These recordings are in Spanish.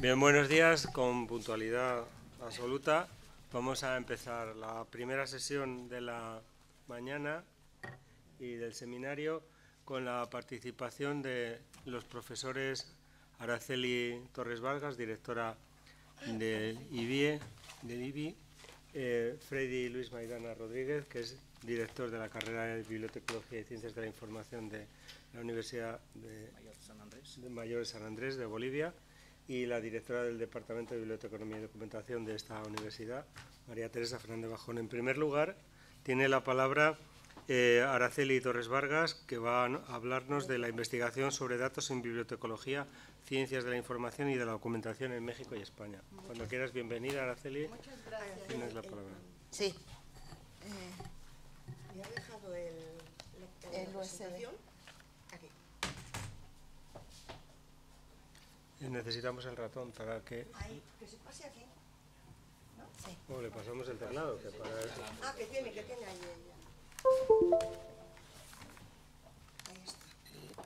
Bien, buenos días. Con puntualidad absoluta vamos a empezar la primera sesión de la mañana y del seminario con la participación de los profesores Araceli Torres Vargas, directora del IBIE, del IBI, eh, Freddy Luis Maidana Rodríguez, que es director de la carrera de Bibliotecología y Ciencias de la Información de la Universidad de Mayor de San Andrés de Bolivia, y la directora del Departamento de Biblioteconomía y Documentación de esta universidad, María Teresa Fernández Bajón. En primer lugar, tiene la palabra eh, Araceli Torres Vargas, que va a hablarnos de la investigación sobre datos en bibliotecología, ciencias de la información y de la documentación en México y España. Cuando quieras, bienvenida, Araceli. Muchas gracias. Tienes la palabra. Sí. Eh, ¿Me ha dejado el, el, el USB? Necesitamos el ratón para que... Ahí, que se pase aquí. ¿No? Sí. Oh, le pasamos el teclado, que para eso... Ah, que tiene, que tiene ahí ella. Ahí está.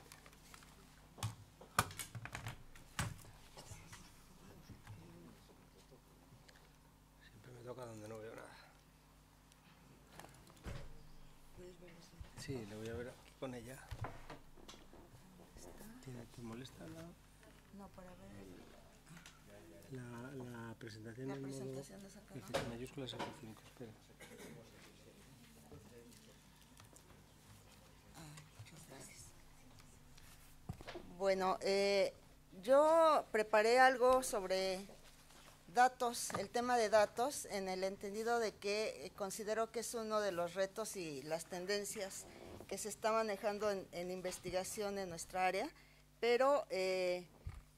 Siempre me toca donde no veo nada. ¿Puedes ver esto? Sí, le voy a ver con ella. ¿Tiene- ¿Te molesta la, No, para ver el- la, la presentación la modo presentación de mayúsculas F5? Espera. Muchas gracias. Bueno, eh, yo preparé algo sobre datos, el tema de datos, en el entendido de que eh, considero que es uno de los retos y las tendencias que se está manejando en, en investigación en nuestra área, pero eh,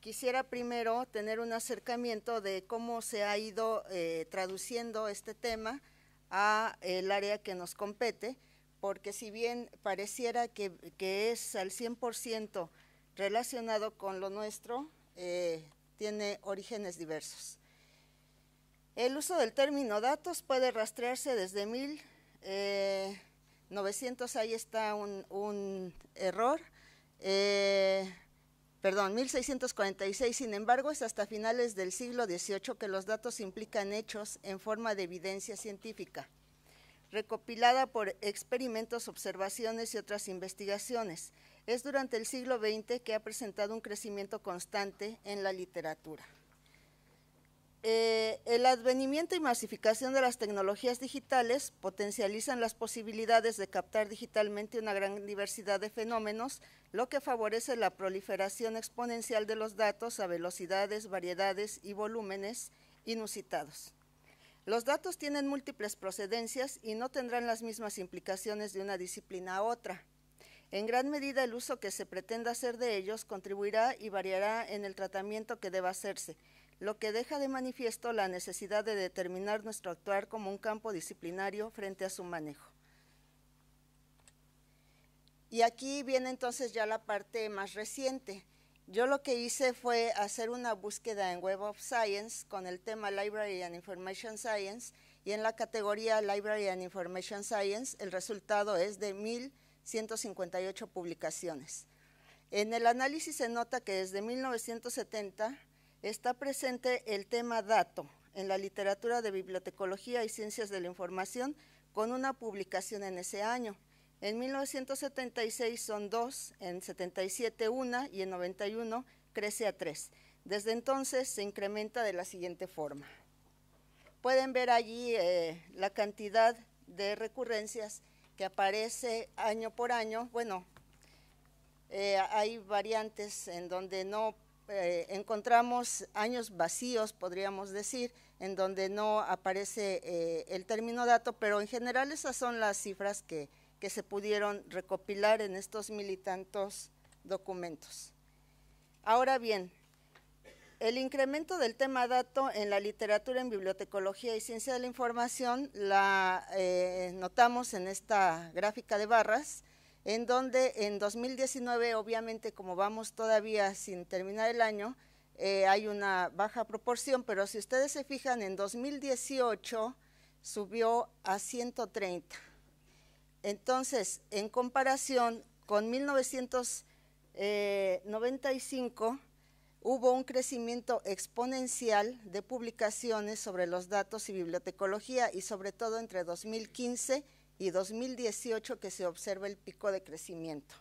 quisiera primero tener un acercamiento de cómo se ha ido eh, traduciendo este tema a el área que nos compete, porque si bien pareciera que, que es al 100% relacionado con lo nuestro, eh, tiene orígenes diversos. El uso del término datos puede rastrearse desde 1900, ahí está un, error, eh, perdón, 1646, sin embargo, es hasta finales del siglo XVIII que los datos implican hechos en forma de evidencia científica recopilada por experimentos, observaciones y otras investigaciones. Es durante el siglo XX que ha presentado un crecimiento constante en la literatura. Eh, el advenimiento y masificación de las tecnologías digitales potencializan las posibilidades de captar digitalmente una gran diversidad de fenómenos, lo que favorece la proliferación exponencial de los datos a velocidades, variedades y volúmenes inusitados. Los datos tienen múltiples procedencias y no tendrán las mismas implicaciones de una disciplina a otra. En gran medida el uso que se pretenda hacer de ellos contribuirá y variará en el tratamiento que deba hacerse, lo que deja de manifiesto la necesidad de determinar nuestro actuar como un campo disciplinario frente a su manejo. Y aquí viene entonces ya la parte más reciente. Yo lo que hice fue hacer una búsqueda en Web of Science con el tema Library and Information Science y en la categoría Library and Information Science el resultado es de 1.158 publicaciones. En el análisis se nota que desde 1970 está presente el tema dato en la literatura de bibliotecología y ciencias de la información con una publicación en ese año. En 1976 son dos, en 77 una y en 91 crece a tres. Desde entonces se incrementa de la siguiente forma. Pueden ver allí eh, la cantidad de recurrencias que aparece año por año. Bueno, eh, hay variantes en donde no eh, encontramos años vacíos, podríamos decir, en donde no aparece eh, el término dato, pero en general esas son las cifras que, que se pudieron recopilar en estos mil y tantos documentos. Ahora bien, el incremento del tema dato en la literatura en bibliotecología y ciencia de la información la eh, notamos en esta gráfica de barras, en donde en 2019, obviamente como vamos todavía sin terminar el año, eh, hay una baja proporción, pero si ustedes se fijan, en 2018 subió a 130. Entonces, en comparación con 1995, hubo un crecimiento exponencial de publicaciones sobre los datos y bibliotecología y sobre todo entre 2015 y 2018 que se observa el pico de crecimiento.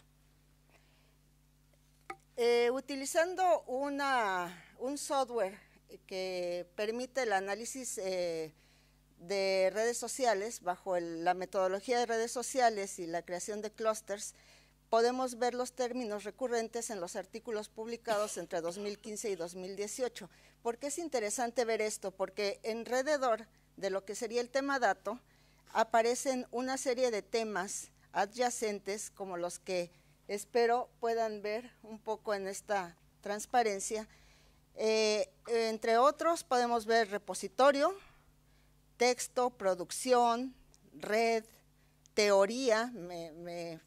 Eh, utilizando un software que permite el análisis eh, de redes sociales bajo la metodología de redes sociales y la creación de clusters, podemos ver los términos recurrentes en los artículos publicados entre 2015 y 2018. ¿Por qué es interesante ver esto? Porque alrededor de lo que sería el tema dato aparecen una serie de temas adyacentes como los que espero puedan ver un poco en esta transparencia. Eh, entre otros podemos ver repositorio, texto, producción, red, teoría, me,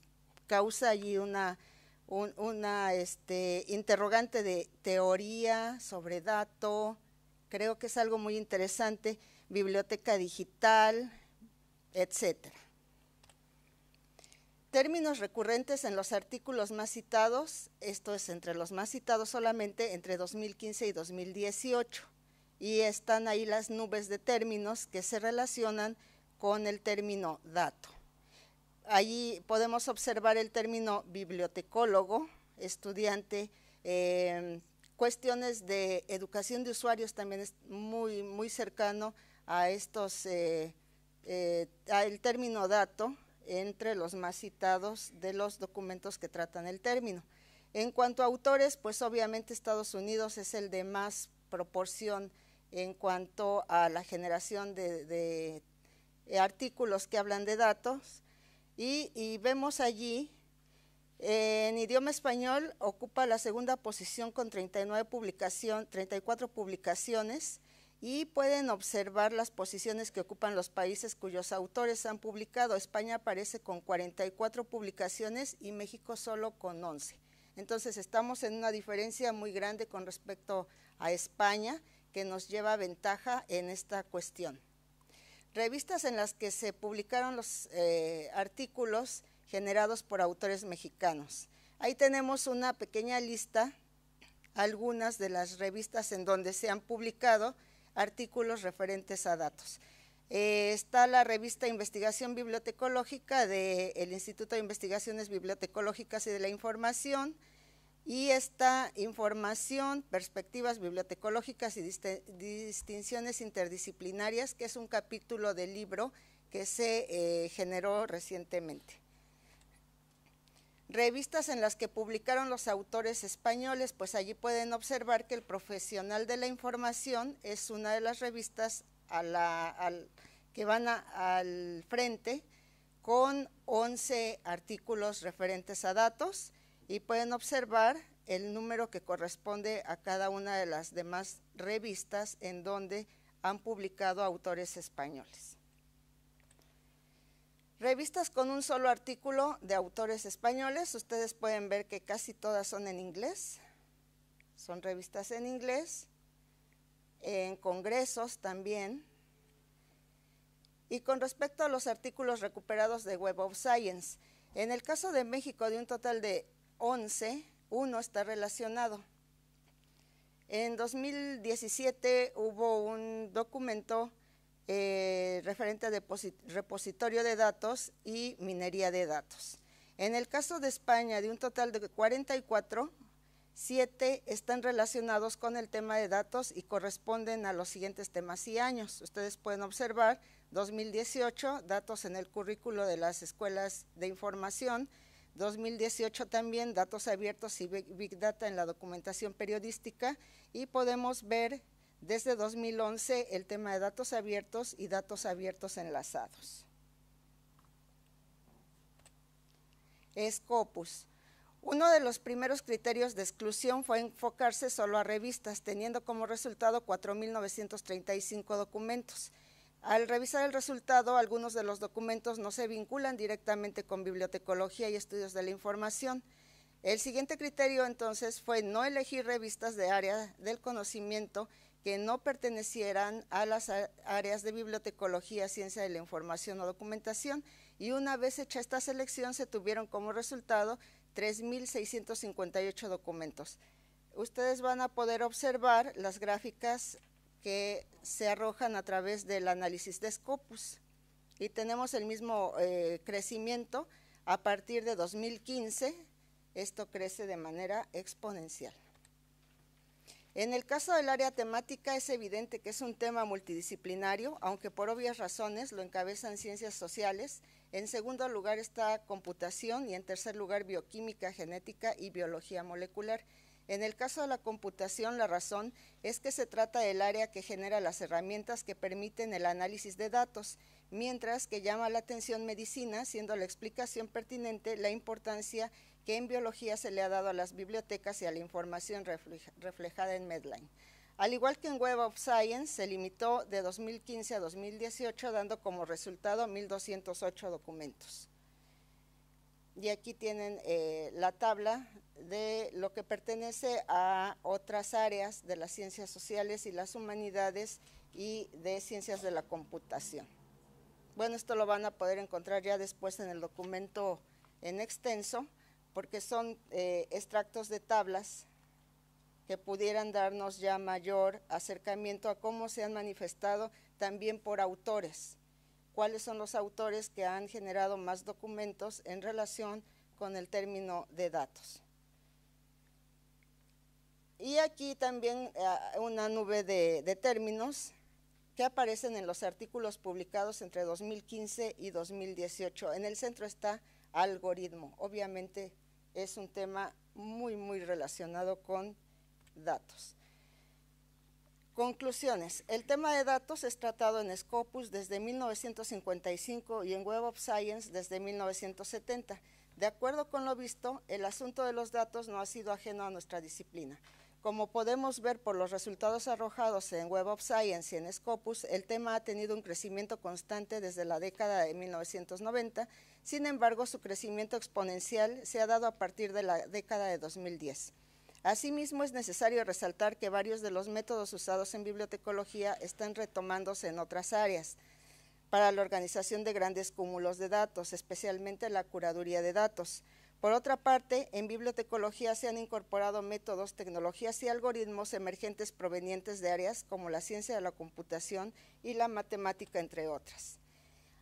causa allí una, una este, interrogante de teoría sobre dato, creo que es algo muy interesante, biblioteca digital, etcétera. Términos recurrentes en los artículos más citados, esto es entre los más citados solamente entre 2015 y 2018, y están ahí las nubes de términos que se relacionan con el término dato. Allí podemos observar el término bibliotecólogo, estudiante, em, cuestiones de educación de usuarios también es muy, muy cercano a estos, eh, eh, al término dato, entre los más citados de los documentos que tratan el término. En cuanto a autores, pues obviamente Estados Unidos es el de más proporción en cuanto a la generación de, artículos que hablan de datos y, vemos allí en idioma español ocupa la segunda posición con 39 publicación, 34 publicaciones y pueden observar las posiciones que ocupan los países cuyos autores han publicado. España aparece con 44 publicaciones y México solo con 11. Entonces estamos en una diferencia muy grande con respecto a España que nos lleva ventaja en esta cuestión. Revistas en las que se publicaron los eh, artículos generados por autores mexicanos. Ahí tenemos una pequeña lista, algunas de las revistas en donde se han publicado artículos referentes a datos. Eh, está la revista Investigación Bibliotecológica del Instituto de Investigaciones Bibliotecológicas y de la Información y esta información, perspectivas bibliotecológicas y distinciones interdisciplinarias, que es un capítulo del libro que se eh, generó recientemente. Revistas en las que publicaron los autores españoles, pues allí pueden observar que el profesional de la información es una de las revistas que van al frente con 11 artículos referentes a datos y pueden observar el número que corresponde a cada una de las demás revistas en donde han publicado autores españoles. Revistas con un solo artículo de autores españoles, ustedes pueden ver que casi todas son en inglés, son revistas en inglés, en congresos también. Y con respecto a los artículos recuperados de Web of Science, en el caso de México, de un total de 11, uno está relacionado. En 2017 hubo un documento eh, referente a repositorio de datos y minería de datos. En el caso de España, de un total de 44, 7 están relacionados con el tema de datos y corresponden a los siguientes temas y años. Ustedes pueden observar 2018, datos en el currículo de las escuelas de información, 2018 también datos abiertos y Big Data en la documentación periodística y podemos ver desde 2011 el tema de datos abiertos y datos abiertos enlazados. Scopus. Uno de los primeros criterios de exclusión fue enfocarse solo a revistas, teniendo como resultado 4.935 documentos. Al revisar el resultado, algunos de los documentos no se vinculan directamente con bibliotecología y estudios de la información. El siguiente criterio entonces fue no elegir revistas de área del conocimiento que no pertenecieran a las áreas de bibliotecología, ciencia de la información o documentación, y una vez hecha esta selección se tuvieron como resultado 3.658 documentos. ustedes van a poder observar las gráficas que se arrojan a través del análisis de Scopus. Y tenemos el mismo eh, crecimiento a partir de 2015. Esto crece de manera exponencial. En el caso del área temática es evidente que es un tema multidisciplinario, aunque por obvias razones lo encabezan ciencias sociales. En segundo lugar está computación y en tercer lugar bioquímica, genética y biología molecular. En el caso de la computación, la razón es que se trata del área que genera las herramientas que permiten el análisis de datos, mientras que llama la atención medicina, siendo la explicación pertinente la importancia que en biología se le ha dado a las bibliotecas y a la información reflejada en Medline. Al igual que en Web of Science, se limitó de 2015 a 2018, dando como resultado 1.208 documentos. Y aquí tienen eh, la tabla de lo que pertenece a otras áreas de las ciencias sociales y las humanidades y de ciencias de la computación. Bueno, esto lo van a poder encontrar ya después en el documento en extenso porque son eh, extractos de tablas que pudieran darnos ya mayor acercamiento a cómo se han manifestado también por autores, cuáles son los autores que han generado más documentos en relación con el término de datos. Y aquí también eh, una nube de, de términos que aparecen en los artículos publicados entre 2015 y 2018. En el centro está algoritmo, obviamente es un tema muy, muy relacionado con datos. Conclusiones. El tema de datos es tratado en Scopus desde 1955 y en Web of Science desde 1970. De acuerdo con lo visto, el asunto de los datos no ha sido ajeno a nuestra disciplina. Como podemos ver por los resultados arrojados en Web of Science y en Scopus, el tema ha tenido un crecimiento constante desde la década de 1990, sin embargo su crecimiento exponencial se ha dado a partir de la década de 2010. Asimismo, es necesario resaltar que varios de los métodos usados en bibliotecología están retomándose en otras áreas para la organización de grandes cúmulos de datos, especialmente la curaduría de datos. Por otra parte, en bibliotecología se han incorporado métodos, tecnologías y algoritmos emergentes provenientes de áreas como la ciencia de la computación y la matemática, entre otras.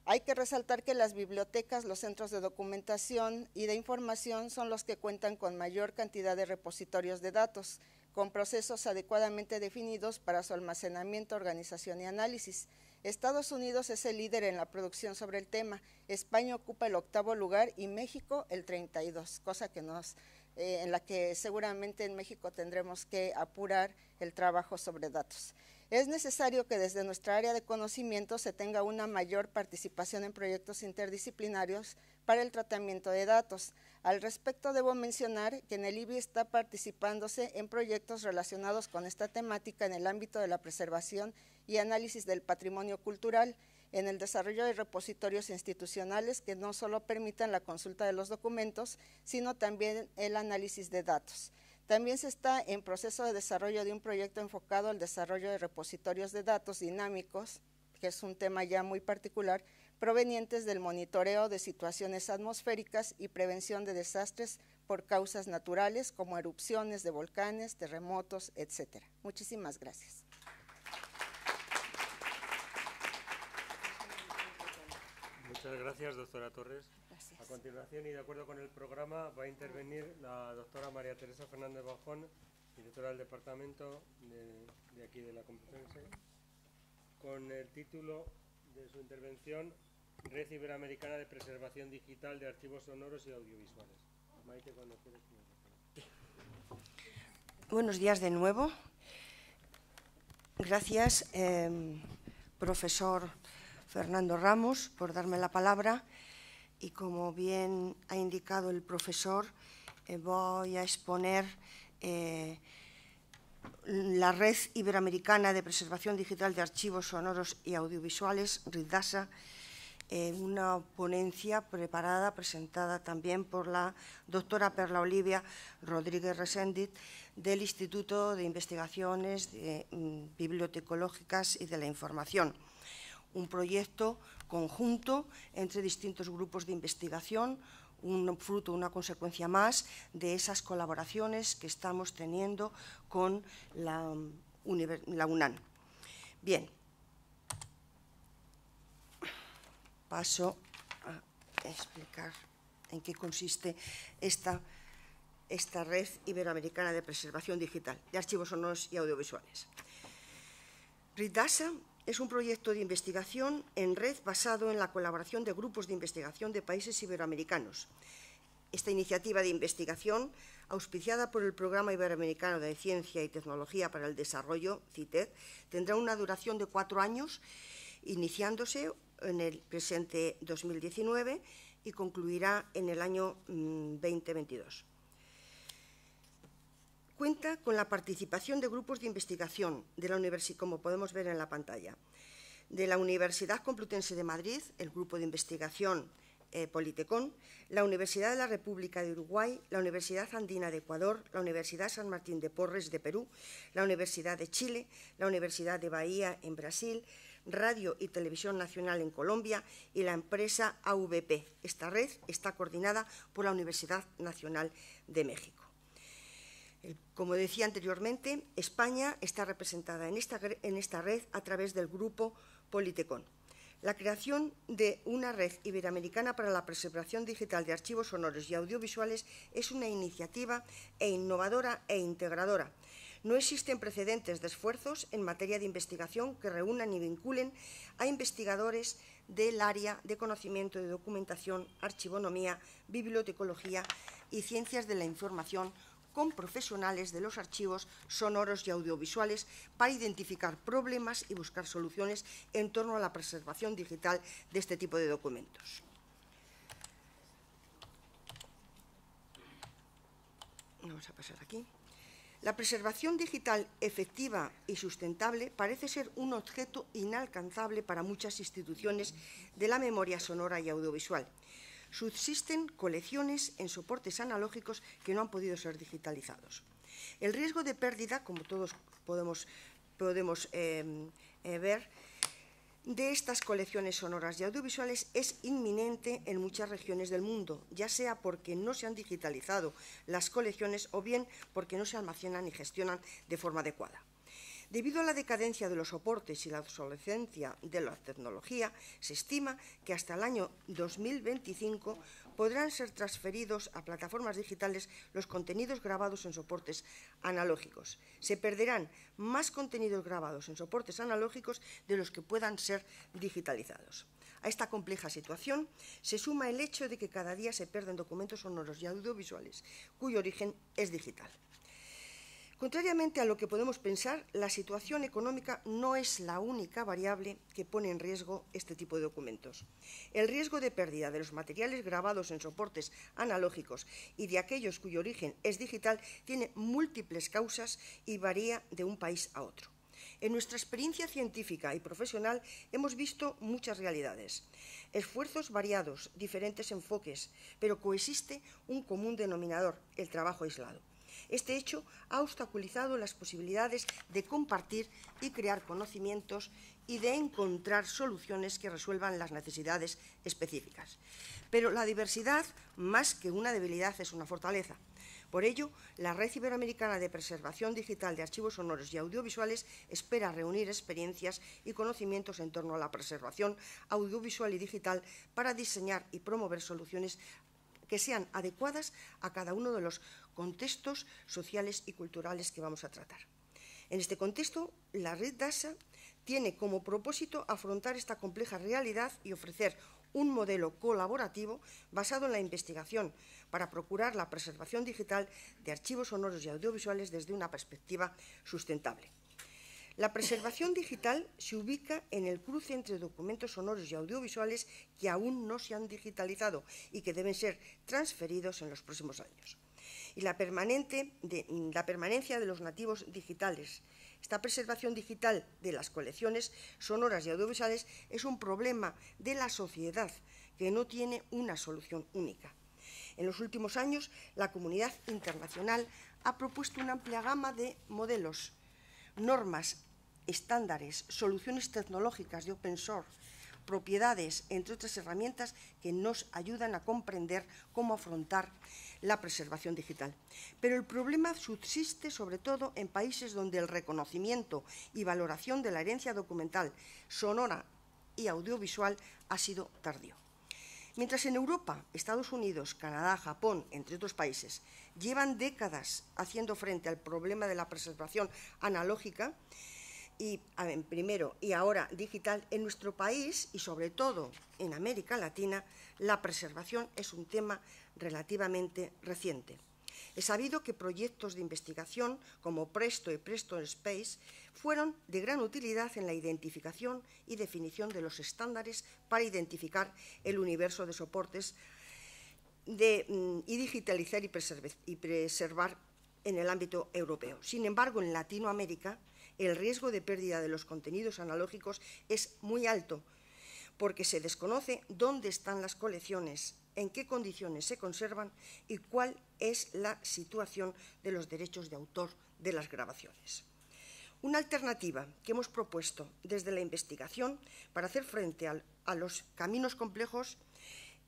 Hay que resaltar que las bibliotecas, los centros de documentación y de información son los que cuentan con mayor cantidad de repositorios de datos, con procesos adecuadamente definidos para su almacenamiento, organización y análisis. Estados Unidos es el líder en la producción sobre el tema, España ocupa el octavo lugar y México el 32, cosa que nos, eh, en la que seguramente en México tendremos que apurar el trabajo sobre datos. Es necesario que desde nuestra área de conocimiento se tenga una mayor participación en proyectos interdisciplinarios para el tratamiento de datos. Al respecto, debo mencionar que en el IBI está participándose en proyectos relacionados con esta temática en el ámbito de la preservación y análisis del patrimonio cultural, en el desarrollo de repositorios institucionales que no solo permitan la consulta de los documentos, sino también el análisis de datos. También se está en proceso de desarrollo de un proyecto enfocado al desarrollo de repositorios de datos dinámicos, que es un tema ya muy particular, provenientes del monitoreo de situaciones atmosféricas y prevención de desastres por causas naturales como erupciones de volcanes, terremotos, etc. Muchísimas gracias. Muchas gracias, doctora Torres. A continuación, y de acuerdo con el programa, va a intervenir la doctora María Teresa Fernández Bajón, directora del departamento de, aquí de la Complutense, con el título de su intervención Red Iberoamericana de Preservación Digital de Archivos Sonoros y Audiovisuales. Maite, cuando quieres. Buenos días de nuevo. Gracias, eh, profesor Fernando Ramos, por darme la palabra. Y como bien ha indicado el profesor, eh, voy a exponer eh, la Red Iberoamericana de Preservación Digital de Archivos Sonoros y Audiovisuales, RIDASA, en una ponencia preparada, presentada también por la doctora Perla Olivia Rodríguez Reséndiz del Instituto de Investigaciones mm, Bibliotecológicas y de la Información un proyecto conjunto entre distintos grupos de investigación, un fruto, una consecuencia más de esas colaboraciones que estamos teniendo con la, la UNAM. Bien, paso a explicar en qué consiste esta, esta red iberoamericana de preservación digital de archivos sonoros y audiovisuales. RIDASA es un proyecto de investigación en red basado en la colaboración de grupos de investigación de países iberoamericanos. Esta iniciativa de investigación, auspiciada por el Programa Iberoamericano de Ciencia y Tecnología para el Desarrollo, CITED, tendrá una duración de cuatro años, iniciándose en el presente 2019 y concluirá en el año 2022. Cuenta con la participación de grupos de investigación de la Universidad, como podemos ver en la pantalla, de la Universidad Complutense de Madrid, el grupo de investigación eh, Politecon, la Universidad de la República de Uruguay, la Universidad Andina de Ecuador, la Universidad San Martín de Porres de Perú, la Universidad de Chile, la Universidad de Bahía en Brasil, Radio y Televisión Nacional en Colombia y la empresa AVP. Esta red está coordinada por la Universidad Nacional de México. Como decía anteriormente, España está representada en esta, en esta red a través del grupo Politecon. La creación de una red iberoamericana para la preservación digital de archivos sonoros y audiovisuales es una iniciativa e innovadora e integradora no existen precedentes de esfuerzos en materia de investigación que reúnan y vinculen a investigadores del área de conocimiento de documentación, archivonomía, bibliotecología y ciencias de la información con profesionales de los archivos sonoros y audiovisuales para identificar problemas y buscar soluciones en torno a la preservación digital de este tipo de documentos. Vamos a pasar aquí. La preservación digital efectiva y sustentable parece ser un objeto inalcanzable para muchas instituciones de la memoria sonora y audiovisual. Subsisten colecciones en soportes analógicos que no han podido ser digitalizados. El riesgo de pérdida, como todos podemos, eh, eh, ver, de estas colecciones sonoras y audiovisuales es inminente en muchas regiones del mundo, ya sea porque no se han digitalizado las colecciones o bien porque no se almacenan y gestionan de forma adecuada. Debido a la decadencia de los soportes y la obsolescencia de la tecnología, se estima que hasta el año 2025 podrán ser transferidos a plataformas digitales los contenidos grabados en soportes analógicos. Se perderán más contenidos grabados en soportes analógicos de los que puedan ser digitalizados. A esta compleja situación se suma el hecho de que cada día se pierden documentos sonoros y audiovisuales cuyo origen es digital. Contrariamente a lo que podemos pensar, la situación económica no es la única variable que pone en riesgo este tipo de documentos. El riesgo de pérdida de los materiales grabados en soportes analógicos y de aquellos cuyo origen es digital tiene múltiples causas y varía de un país a otro. En nuestra experiencia científica y profesional hemos visto muchas realidades, esfuerzos variados, diferentes enfoques, pero coexiste un común denominador, el trabajo aislado. Este hecho ha obstaculizado las posibilidades de compartir y crear conocimientos y de encontrar soluciones que resuelvan las necesidades específicas. Pero la diversidad, más que una debilidad, es una fortaleza. Por ello, la Red Iberoamericana de Preservación Digital de Archivos Sonoros y Audiovisuales espera reunir experiencias y conocimientos en torno a la preservación audiovisual y digital para diseñar y promover soluciones que sean adecuadas a cada uno de los contextos sociales y culturales que vamos a tratar. En este contexto, la red DASA tiene como propósito afrontar esta compleja realidad y ofrecer un modelo colaborativo basado en la investigación para procurar la preservación digital de archivos sonoros y audiovisuales desde una perspectiva sustentable. La preservación digital se ubica en el cruce entre documentos sonoros y audiovisuales que aún no se han digitalizado y que deben ser transferidos en los próximos años. Y la, la permanencia de los nativos digitales. Esta preservación digital de las colecciones sonoras y audiovisuales es un problema de la sociedad que no tiene una solución única. En los últimos años, la comunidad internacional ha propuesto una amplia gama de modelos normas, estándares, soluciones tecnológicas de open source propiedades, entre otras herramientas que nos ayudan a comprender cómo afrontar la preservación digital. Pero el problema subsiste sobre todo en países donde el reconocimiento y valoración de la herencia documental, sonora y audiovisual ha sido tardío. Mientras en Europa, Estados Unidos, Canadá, Japón, entre otros países, llevan décadas haciendo frente al problema de la preservación analógica, y primero y ahora digital, en nuestro país y sobre todo en América Latina, la preservación es un tema relativamente reciente. He sabido que proyectos de investigación como Presto y Presto Space fueron de gran utilidad en la identificación y definición de los estándares para identificar el universo de soportes mm, y digitalizar y preservar en el ámbito europeo. Sin embargo, en Latinoamérica, el riesgo de pérdida de los contenidos analógicos es muy alto, porque se desconoce dónde están las colecciones, en qué condiciones se conservan y cuál es la situación de los derechos de autor de las grabaciones. Una alternativa que hemos propuesto desde la investigación para hacer frente a, los caminos complejos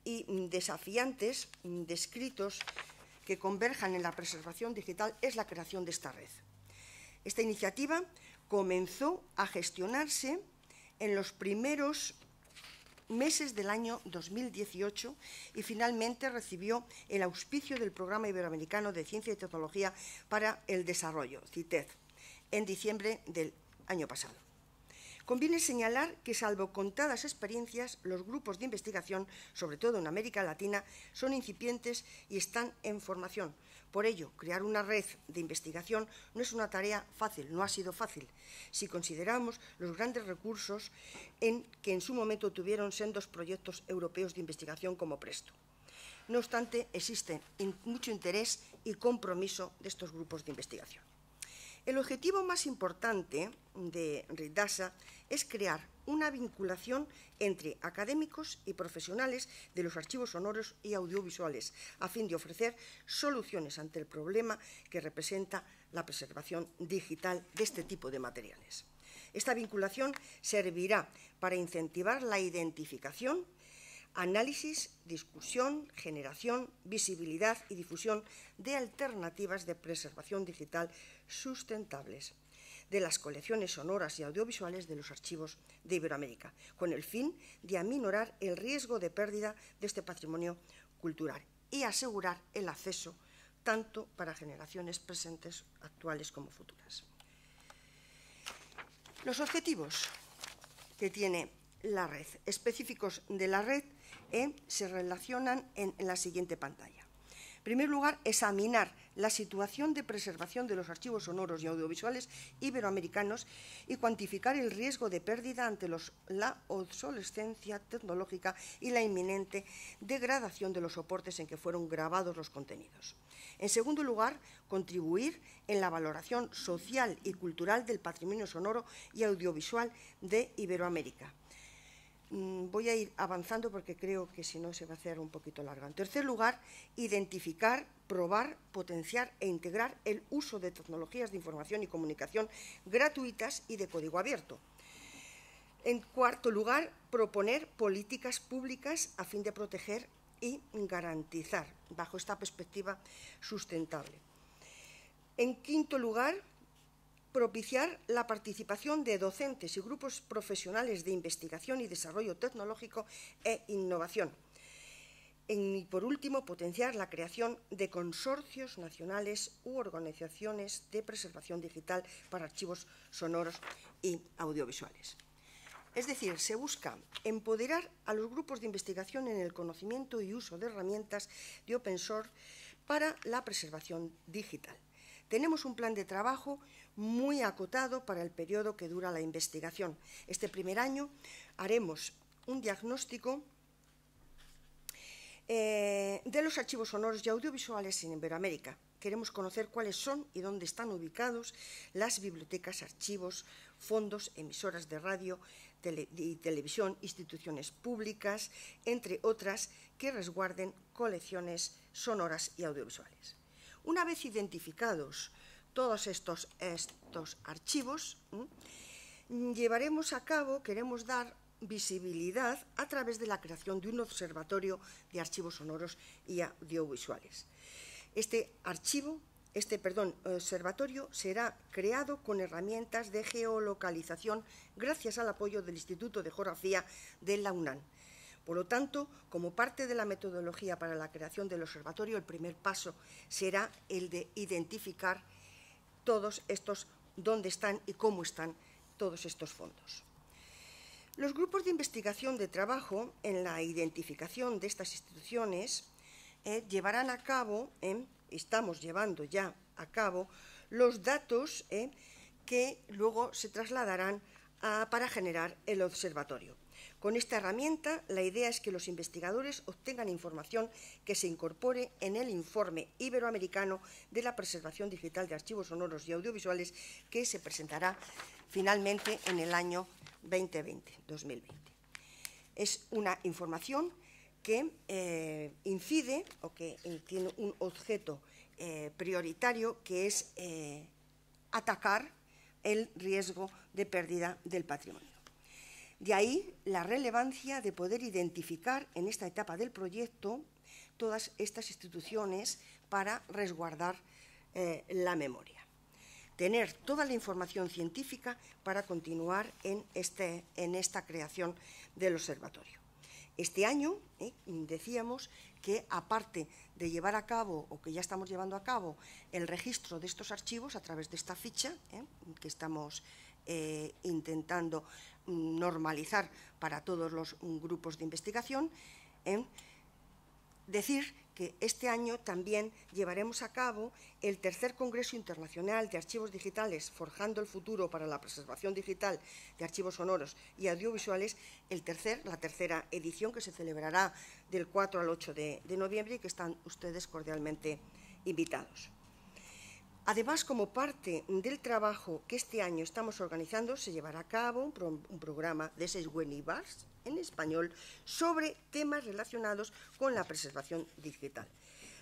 y desafiantes descritos que converjan en la preservación digital es la creación de esta red. Esta iniciativa comenzó a gestionarse en los primeros meses del año 2018 y finalmente recibió el auspicio del Programa Iberoamericano de Ciencia y Tecnología para el Desarrollo, CITED, en diciembre del año pasado. Conviene señalar que, salvo contadas experiencias, los grupos de investigación, sobre todo en América Latina, son incipientes y están en formación. Por ello, crear una red de investigación no es una tarea fácil, no ha sido fácil, si consideramos los grandes recursos en que en su momento tuvieron sendos proyectos europeos de investigación como Presto. No obstante, existe mucho interés y compromiso de estos grupos de investigación. El objetivo más importante de RIDASA es crear una vinculación entre académicos y profesionales de los archivos sonoros y audiovisuales, a fin de ofrecer soluciones ante el problema que representa la preservación digital de este tipo de materiales. Esta vinculación servirá para incentivar la identificación, análisis, discusión, generación, visibilidad y difusión de alternativas de preservación digital sustentables de las colecciones sonoras y audiovisuales de los archivos de Iberoamérica, con el fin de aminorar el riesgo de pérdida de este patrimonio cultural y asegurar el acceso tanto para generaciones presentes, actuales como futuras. Los objetivos que tiene la red, específicos de la red, eh, se relacionan en la siguiente pantalla. En primer lugar, examinar la situación de preservación de los archivos sonoros y audiovisuales iberoamericanos y cuantificar el riesgo de pérdida ante la obsolescencia tecnológica y la inminente degradación de los soportes en que fueron grabados los contenidos. En segundo lugar, contribuir en la valoración social y cultural del patrimonio sonoro y audiovisual de Iberoamérica. Mm, voy a ir avanzando porque creo que si no se va a hacer un poquito largo. En tercer lugar, identificar, probar, potenciar e integrar el uso de tecnologías de información y comunicación gratuitas y de código abierto. En cuarto lugar, proponer políticas públicas a fin de proteger y garantizar, bajo esta perspectiva sustentable. En quinto lugar, propiciar la participación de docentes y grupos profesionales de investigación y desarrollo tecnológico e innovación. y por último, potenciar la creación de consorcios nacionales u organizaciones de preservación digital para archivos sonoros y audiovisuales. Es decir, se busca empoderar a los grupos de investigación en el conocimiento y uso de herramientas de open source para la preservación digital. Tenemos un plan de trabajo muy acotado para el periodo que dura la investigación. Este primer año haremos un diagnóstico eh, de los archivos sonoros y audiovisuales en Iberoamérica. Queremos conocer cuáles son y dónde están ubicados las bibliotecas, archivos, fondos, emisoras de radio y televisión, instituciones públicas, entre otras, que resguarden colecciones sonoras y audiovisuales. Una vez identificados todos estos, archivos, llevaremos a cabo, queremos dar visibilidad a través de la creación de un observatorio de archivos sonoros y audiovisuales. Este archivo, este perdón, observatorio será creado con herramientas de geolocalización gracias al apoyo del Instituto de Geografía de la UNAM. Por lo tanto, como parte de la metodología para la creación del observatorio, el primer paso será el de identificar todos estos, dónde están y cómo están todos estos fondos. Los grupos de investigación de trabajo en la identificación de estas instituciones eh, llevarán a cabo, eh, estamos llevando ya a cabo, los datos eh, que luego se trasladarán para generar el observatorio. Con esta herramienta, la idea es que los investigadores obtengan información que se incorpore en el informe iberoamericano de la preservación digital de archivos sonoros y audiovisuales que se presentará finalmente en el año 2020, 2020. Es una información que eh, incide o que eh, tiene un objeto eh, prioritario que es atacar el riesgo de pérdida del patrimonio. De ahí la relevancia de poder identificar en esta etapa del proyecto todas estas instituciones para resguardar la memoria tener toda la información científica para continuar en, este, en esta creación del observatorio. Este año eh, decíamos que aparte de llevar a cabo, o que ya estamos llevando a cabo, el registro de estos archivos a través de esta ficha eh, que estamos eh, intentando normalizar para todos los grupos de investigación, decir que este año también llevaremos a cabo el tercer Congreso Internacional de Archivos Digitales, Forjando el Futuro para la Preservación Digital de Archivos Sonoros y Audiovisuales, el tercer, la tercera edición que se celebrará del 4 al 8 de, de noviembre y que están ustedes cordialmente invitados. Además, como parte del trabajo que este año estamos organizando, se llevará a cabo un, programa de seis webinars en español sobre temas relacionados con la preservación digital.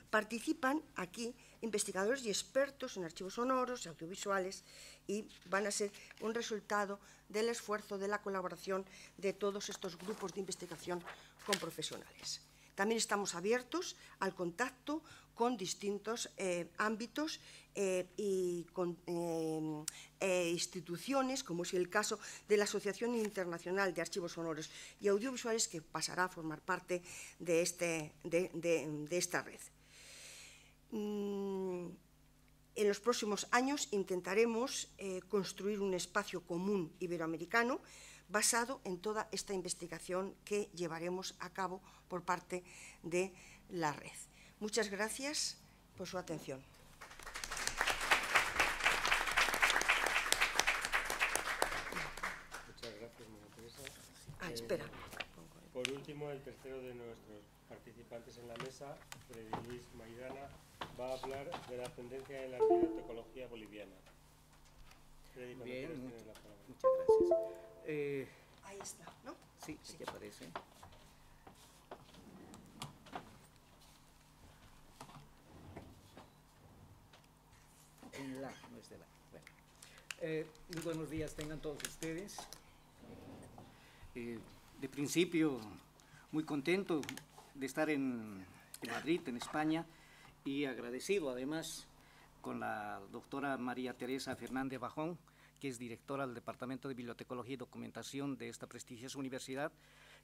Participan aquí investigadores y expertos en archivos sonoros y audiovisuales y van a ser un resultado del esfuerzo de la colaboración de todos estos grupos de investigación con profesionales. También estamos abiertos al contacto con distintos eh, ámbitos eh, y eh, eh, instituciones, como es el caso de la Asociación Internacional de Archivos Sonoros y Audiovisuales, que pasará a formar parte de, este, esta red. Mm, en los próximos años intentaremos construir un espacio común iberoamericano basado en toda esta investigación que llevaremos a cabo por parte de la red. Muchas gracias por su atención. Ah, espera. Por último, el tercero de nuestros participantes en la mesa, Freddy Luis Maidana, va a hablar de la tendencia en la bibliotecología boliviana. Freddy, Bien, muchas, muchas gracias. Eh, Ahí está, ¿no? Sí, sí, aparece. En no es de la. Muy buenos días tengan todos ustedes. Eh, de principio muy contento de estar en, Madrid, en España, y agradecido además con la doctora María Teresa Fernández Bajón, que es directora del Departamento de Bibliotecología y Documentación de esta prestigiosa universidad,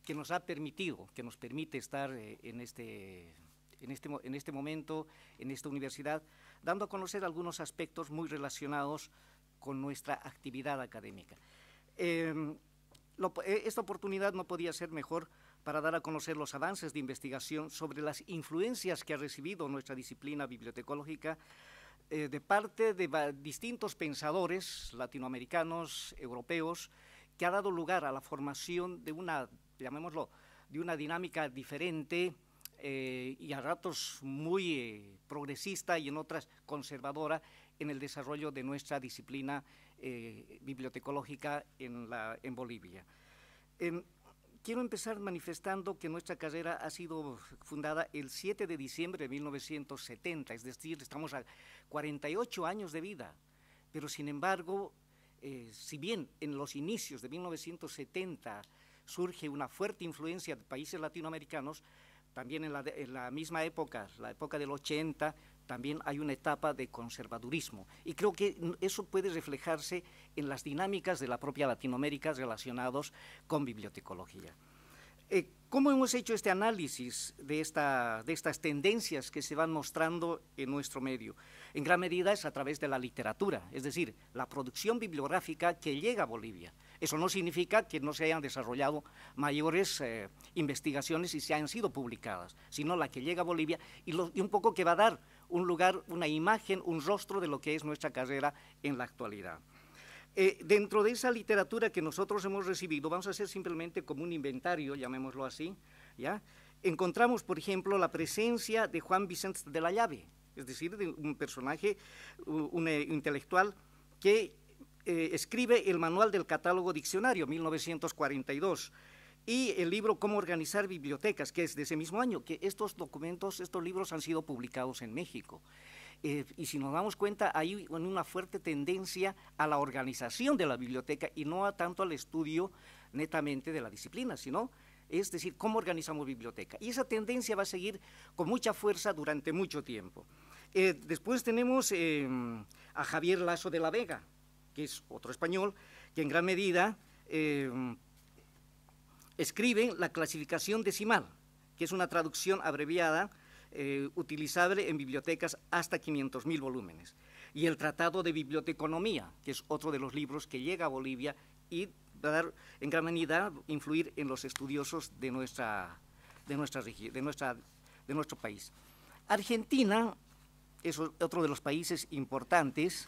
que nos ha permitido, que nos permite estar eh, en, este, en, este, en este momento, en esta universidad, dando a conocer algunos aspectos muy relacionados con nuestra actividad académica. Eh, eh, esta oportunidad no podía ser mejor para dar a conocer los avances de investigación sobre las influencias que ha recibido nuestra disciplina bibliotecológica eh, de parte de distintos pensadores latinoamericanos, europeos, que ha dado lugar a la formación de una, llamémoslo, de una dinámica diferente eh, y a ratos muy progresista y en otras conservadora en el desarrollo de nuestra disciplina eh, bibliotecológica en, la, en Bolivia. quiero empezar manifestando que nuestra carrera ha sido fundada el 7 de diciembre de 1970, es decir, estamos a 48 años de vida, pero sin embargo, eh, si bien en los inicios de 1970 surge una fuerte influencia de países latinoamericanos, también en la, misma época, la época del 80, también hay una etapa de conservadurismo. Y creo que eso puede reflejarse en las dinámicas de la propia Latinoamérica relacionados con bibliotecología. Eh, ¿Cómo hemos hecho este análisis de estas tendencias que se van mostrando en nuestro medio? En gran medida es a través de la literatura, es decir, la producción bibliográfica que llega a Bolivia. Eso no significa que no se hayan desarrollado mayores eh, investigaciones y se hayan sido publicadas, sino la que llega a Bolivia y, un poco que va a dar un lugar, una imagen, un rostro de lo que es nuestra carrera en la actualidad. Eh, dentro de esa literatura que nosotros hemos recibido, vamos a hacer simplemente como un inventario, llamémoslo así, ¿ya? encontramos, por ejemplo, la presencia de Juan Vicente de la Llave, es decir, de un personaje, un, eh, intelectual que eh, escribe el Manual del Catálogo Diccionario, 1942, y el libro Cómo organizar bibliotecas, que es de ese mismo año, que estos documentos, estos libros han sido publicados en México. Eh, y si nos damos cuenta, hay una fuerte tendencia a la organización de la biblioteca y no a tanto al estudio netamente de la disciplina, sino es decir, cómo organizamos biblioteca. Y esa tendencia va a seguir con mucha fuerza durante mucho tiempo. Eh, después tenemos eh, a Javier Lazo de la Vega, que es otro español, que en gran medida escribe la clasificación decimal, que es una traducción abreviada eh, utilizable en bibliotecas hasta 500.000 volúmenes. Y el Tratado de Biblioteconomía, que es otro de los libros que llega a Bolivia y va a dar en gran medida influir en los estudiosos de, nuestra, de, nuestra, de, nuestra, de nuestro país. Argentina es otro de los países importantes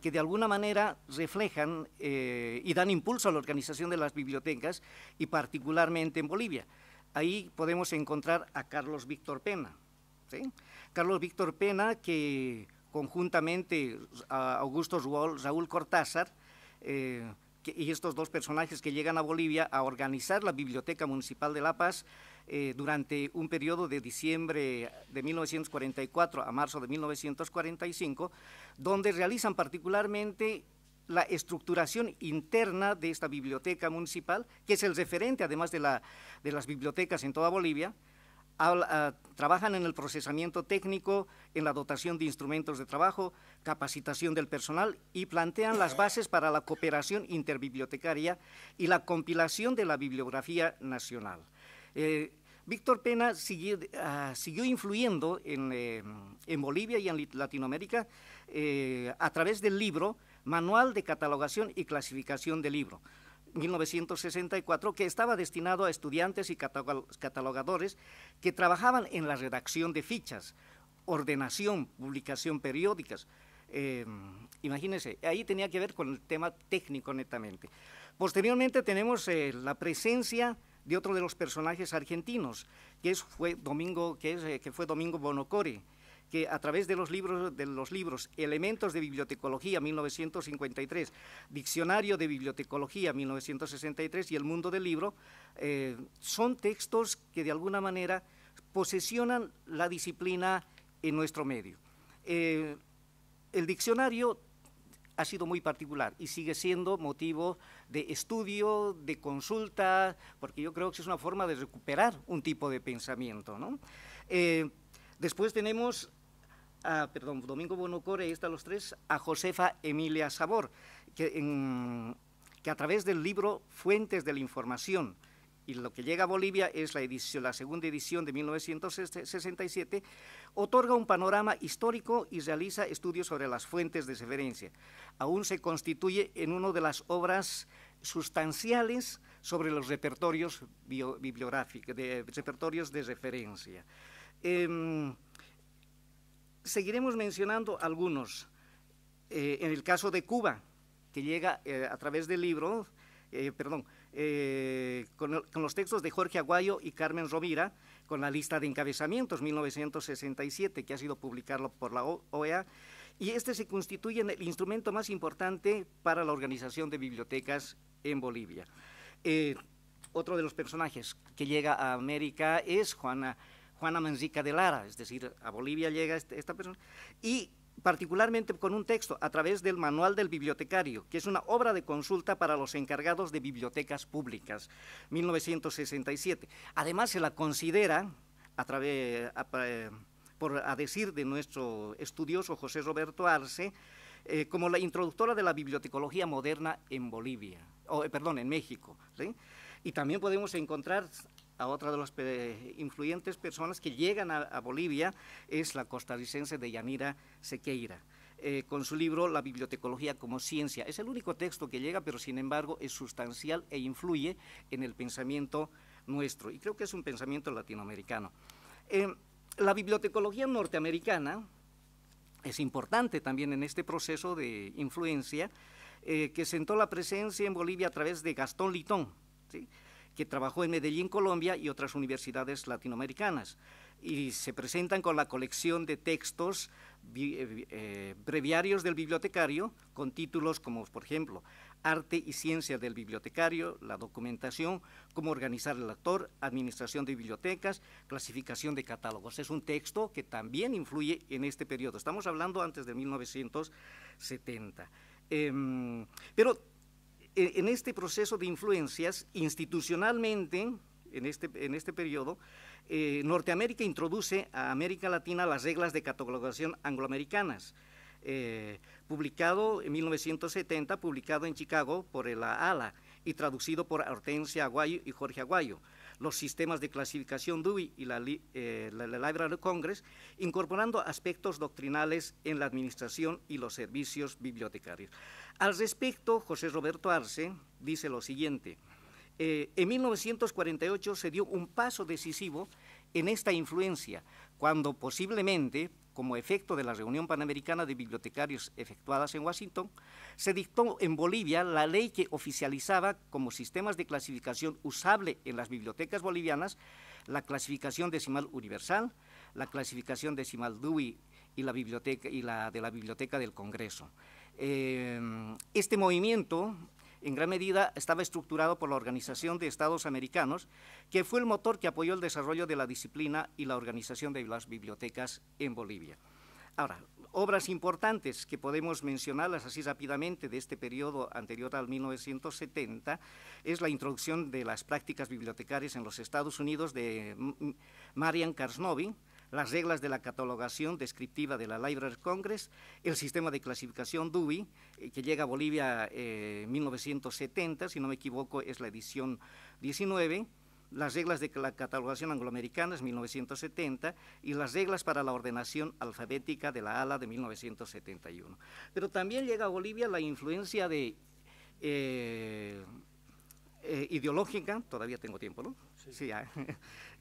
que de alguna manera reflejan eh, y dan impulso a la organización de las bibliotecas y particularmente en Bolivia. Ahí podemos encontrar a Carlos Víctor Pena, Carlos Víctor Pena, que conjuntamente a Augusto Raúl Cortázar, eh, y estos dos personajes que llegan a Bolivia a organizar la Biblioteca Municipal de La Paz eh, durante un periodo de diciembre de 1944 a marzo de 1945, donde realizan particularmente la estructuración interna de esta biblioteca municipal, que es el referente además de, la, de las bibliotecas en toda Bolivia, Ah, trabajan en el procesamiento técnico, en la dotación de instrumentos de trabajo, capacitación del personal y plantean las bases para la cooperación interbibliotecaria y la compilación de la bibliografía nacional. Eh, Víctor Pena siguió, ah, influyendo eh, en, Bolivia y en Latinoamérica eh, a través del libro Manual de Catalogación y Clasificación del Libro, 1964, que estaba destinado a estudiantes y catalogadores que trabajaban en la redacción de fichas, ordenación, publicación periódicas. Em, imagínense, ahí tenía que ver con el tema técnico netamente. Posteriormente tenemos la presencia de otro de los personajes argentinos, que, fue, Domingo, que, eh, Bonocore, que a través de los libros, de los libros Elementos de Bibliotecología 1953, Diccionario de Bibliotecología 1963 y El Mundo del Libro, eh, son textos que de alguna manera posesionan la disciplina en nuestro medio. Eh, el diccionario ha sido muy particular y sigue siendo motivo de estudio, de consulta, porque yo creo que es una forma de recuperar un tipo de pensamiento. Eh, después tenemos a, perdón, Domingo Bonocore, y están los tres, a Josefa Emilia Sabor, que a través del libro Fuentes de la Información, y lo que llega a Bolivia es la, edición, la segunda edición de 1967, otorga un panorama histórico y realiza estudios sobre las fuentes de referencia. Aún se constituye en una de las obras sustanciales sobre los repertorios bibliográficos, de, repertorios de referencia. Em, seguiremos mencionando algunos. Eh, en el caso de Cuba, que llega eh, a través del libro, eh, con, los textos de Jorge Aguayo y Carmen Rovira, con la lista de encabezamientos 1967, que ha sido publicado por la OEA, y este se constituye en el instrumento más importante para la organización de bibliotecas en Bolivia. otro de los personajes que llega a América es Juana Juana Manzica de Lara, es decir, a Bolivia llega este, esta persona, y particularmente con un texto a través del Manual del Bibliotecario, que es una obra de consulta para los encargados de bibliotecas públicas, 1967. Además, se la considera, a través, por a decir de nuestro estudioso José Roberto Arce, eh, como la introductora de la bibliotecología moderna en Bolivia, o, eh, perdón, en México. Y también podemos encontrar a otra de las influyentes personas que llegan a, Bolivia, es la costarricense de Yanira Sequeira. Eh, con su libro La bibliotecología como ciencia. Es el único texto que llega, pero sin embargo es sustancial e influye en el pensamiento nuestro, y creo que es un pensamiento latinoamericano. Eh, la bibliotecología norteamericana es importante también en este proceso de influencia, eh, que sentó la presencia en Bolivia a través de Gastón Litón. Que trabajó en Medellín, Colombia y otras universidades latinoamericanas. Y se presentan con la colección de textos eh, eh, breviarios del bibliotecario con títulos como, por ejemplo, Arte y Ciencia del Bibliotecario, la documentación, cómo organizar el actor, administración de bibliotecas, clasificación de catálogos. Es un texto que también influye en este periodo. Estamos hablando antes de 1970. Em, pero en este proceso de influencias, institucionalmente, en este, en este periodo, eh, Norteamérica introduce a América Latina las reglas de catalogación angloamericanas. Eh, publicado en 1970, publicado en Chicago por la ALA y traducido por Hortensia Aguayo y Jorge Aguayo. Los sistemas de clasificación Dewey y la, eh, la Library Congress, incorporando aspectos doctrinales en la administración y los servicios bibliotecarios. Al respecto, José Roberto Arce dice lo siguiente, eh, en 1948 se dio un paso decisivo en esta influencia, cuando posiblemente, como efecto de la reunión panamericana de bibliotecarios efectuadas en Washington, se dictó en Bolivia la ley que oficializaba como sistemas de clasificación usable en las bibliotecas bolivianas la clasificación decimal universal, la clasificación decimal Dewey y la, biblioteca, y la de la Biblioteca del Congreso. Em, este movimiento en gran medida estaba estructurado por la Organización de Estados Americanos, que fue el motor que apoyó el desarrollo de la disciplina y la organización de las bibliotecas en Bolivia. Ahora, obras importantes que podemos mencionarlas así rápidamente de este periodo anterior al 1970 es la introducción de las prácticas bibliotecarias en los Estados Unidos de Marian Karsnovi, las reglas de la catalogación descriptiva de la Library Congress, el sistema de clasificación Dewey, eh, que llega a Bolivia eh, en 1970, si no me equivoco es la edición 19, las reglas de la catalogación angloamericana es 1970 y las reglas para la ordenación alfabética de la ALA de 1971. Pero también llega a Bolivia la influencia de eh, ideológica, todavía tengo tiempo, ¿no? Sí,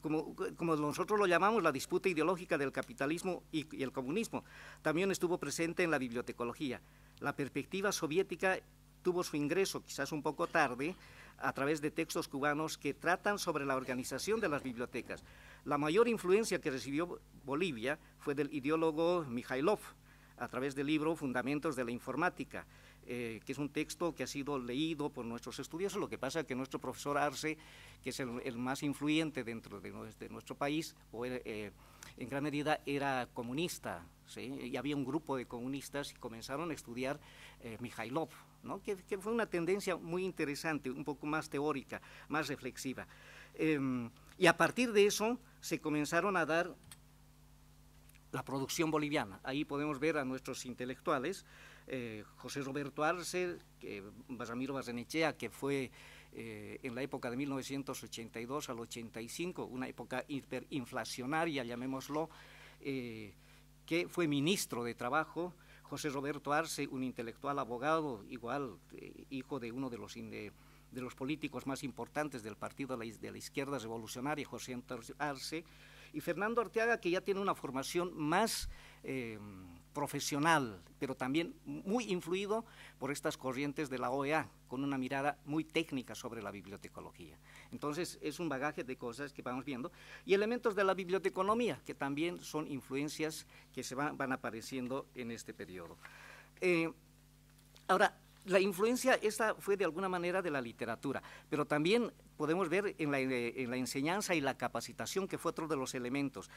como, nosotros lo llamamos, la disputa ideológica del capitalismo y, el comunismo. También estuvo presente en la bibliotecología. La perspectiva soviética tuvo su ingreso, quizás un poco tarde, a través de textos cubanos que tratan sobre la organización de las bibliotecas. La mayor influencia que recibió Bolivia fue del ideólogo Mikhailov, a través del libro Fundamentos de la Informática. Eh, que es un texto que ha sido leído por nuestros estudiosos. Lo que pasa es que nuestro profesor Arce, que es el, más influyente dentro de, nuestro país, eh, en gran medida era comunista, y había un grupo de comunistas y comenzaron a estudiar eh, Mikhailov, que, fue una tendencia muy interesante, un poco más teórica, más reflexiva. Em, y a partir de eso se comenzaron a dar la producción boliviana. Ahí podemos ver a nuestros intelectuales eh, José Roberto Arce, que, Ramiro que fue eh, en la época de 1982 al 85, una época hiperinflacionaria, llamémoslo, eh, que fue ministro de Trabajo, José Roberto Arce, un intelectual abogado, igual hijo de uno de los, de, los políticos más importantes del Partido de la, Izquierda Revolucionaria, José Arce, y Fernando Arteaga, que ya tiene una formación más profesional, pero también muy influido por estas corrientes de la OEA, con una mirada muy técnica sobre la bibliotecología. Entonces, es un bagaje de cosas que vamos viendo. Y elementos de la biblioteconomía, que también son influencias que se van, apareciendo en este periodo. Eh, ahora, la influencia esta fue de alguna manera de la literatura, pero también podemos ver en la, la enseñanza y la capacitación, que fue otro de los elementos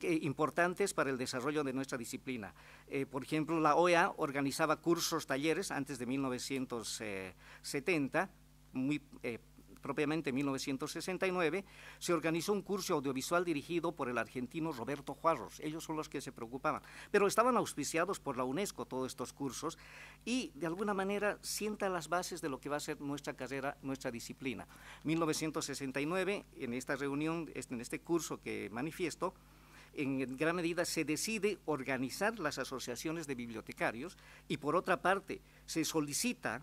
importantes para el desarrollo de nuestra disciplina. Eh, por ejemplo, la OEA organizaba cursos, talleres antes de 1970, muy eh, propiamente en 1969, se organizó un curso audiovisual dirigido por el argentino Roberto Juarros. Ellos son los que se preocupaban. Pero estaban auspiciados por la UNESCO todos estos cursos y de alguna manera sienta las bases de lo que va a ser nuestra carrera, nuestra disciplina. 1969, en esta reunión, en este curso que manifiesto, en gran medida se decide organizar las asociaciones de bibliotecarios y por otra parte se solicita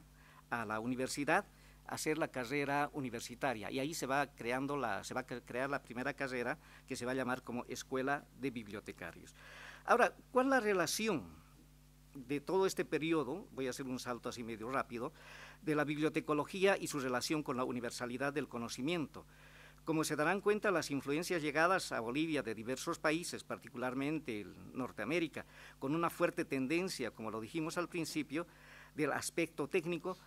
a la universidad hacer la carrera universitaria y ahí se va creando la se va a crear la primera carrera que se va a llamar como Escuela de Bibliotecarios. Ahora, ¿cuál es la relación de todo este periodo? Voy a hacer un salto así medio rápido de la bibliotecología y su relación con la universalidad del conocimiento. Como se darán cuenta, las influencias llegadas a Bolivia de diversos países, particularmente Norteamérica, con una fuerte tendencia, como lo dijimos al principio, del aspecto técnico,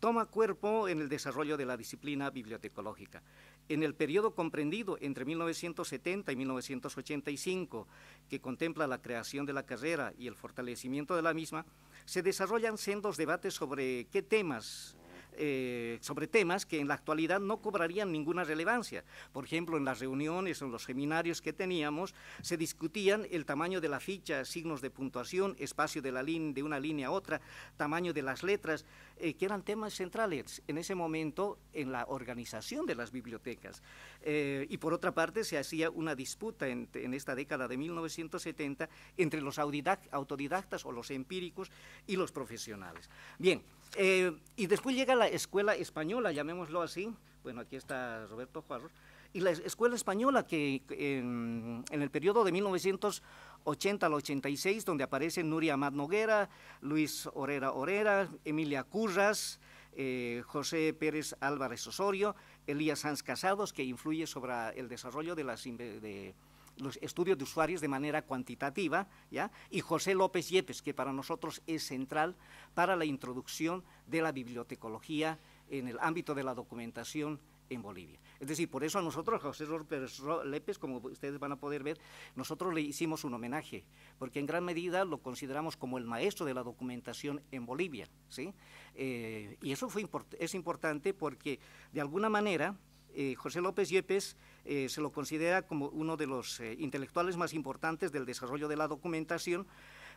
toma cuerpo en el desarrollo de la disciplina bibliotecológica. En el periodo comprendido entre 1970 y 1985, que contempla la creación de la carrera y el fortalecimiento de la misma, se desarrollan sendos debates sobre qué temas eh, sobre temas que en la actualidad no cobrarían ninguna relevancia. Por ejemplo, en las reuniones o en los seminarios que teníamos, se discutían el tamaño de la ficha, signos de puntuación, espacio de, una línea a otra, tamaño de las letras, eh, que eran temas centrales en ese momento en la organización de las bibliotecas. Eh, y por otra parte, se hacía una disputa en, en esta década de 1970 entre los autodidactas o los empíricos y los profesionales. Bien, eh, y después llega la escuela española, llamémoslo así, bueno, aquí está Roberto Juarros, y la escuela española que en, el periodo de 1980 al 86, donde aparecen Nuria Amat Noguera, Luis Orera Orera, Emilia Curras, eh, José Pérez Álvarez Osorio, Elías Sanz Casados, que influye sobre el desarrollo de las... De, los estudios de usuarios de manera cuantitativa, ¿ya? y José López Yepes, que para nosotros es central para la introducción de la bibliotecología en el ámbito de la documentación en Bolivia. Es decir, por eso a nosotros, José López Lépez, como ustedes van a poder ver, nosotros le hicimos un homenaje, porque en gran medida lo consideramos como el maestro de la documentación en Bolivia. ¿sí? Eh, y eso fue es importante porque, de alguna manera, eh, José López Yepes eh, se lo considera como uno de los eh, intelectuales más importantes del desarrollo de la documentación.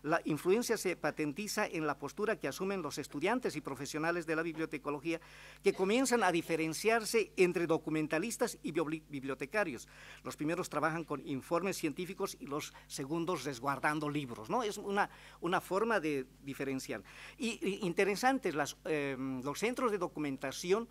La influencia se patentiza en la postura que asumen los estudiantes y profesionales de la bibliotecología, que comienzan a diferenciarse entre documentalistas y bibliotecarios. Los primeros trabajan con informes científicos y los segundos resguardando libros. ¿no? Es una, una forma de diferenciar. Y, interesantes, las, los centros de documentación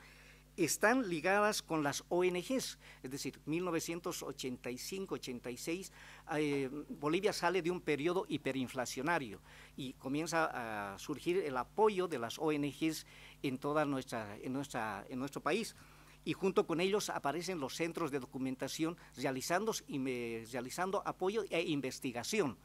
están ligadas con las ONGs, es decir, 1985-86, eh, Bolivia sale de un periodo hiperinflacionario y comienza a surgir el apoyo de las ONGs en toda nuestra, nuestro país. Y junto con ellos aparecen los centros de documentación realizando, realizando apoyo e investigación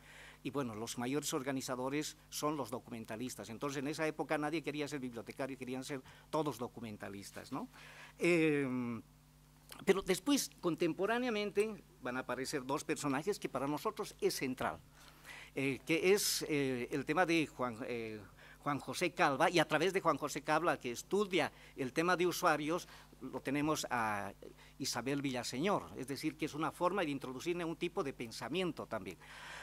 y bueno, los mayores organizadores son los documentalistas. Entonces, en esa época nadie quería ser bibliotecario, querían ser todos documentalistas, ¿no? Em, pero después, contemporáneamente, van a aparecer dos personajes que para nosotros es central, eh, que es eh, el tema de eh, Juan José Calva, y a través de Juan José Calva, que estudia el tema de usuarios, lo tenemos a Isabel Villaseñor, es decir, que es una forma de introducirle un tipo de pensamiento también.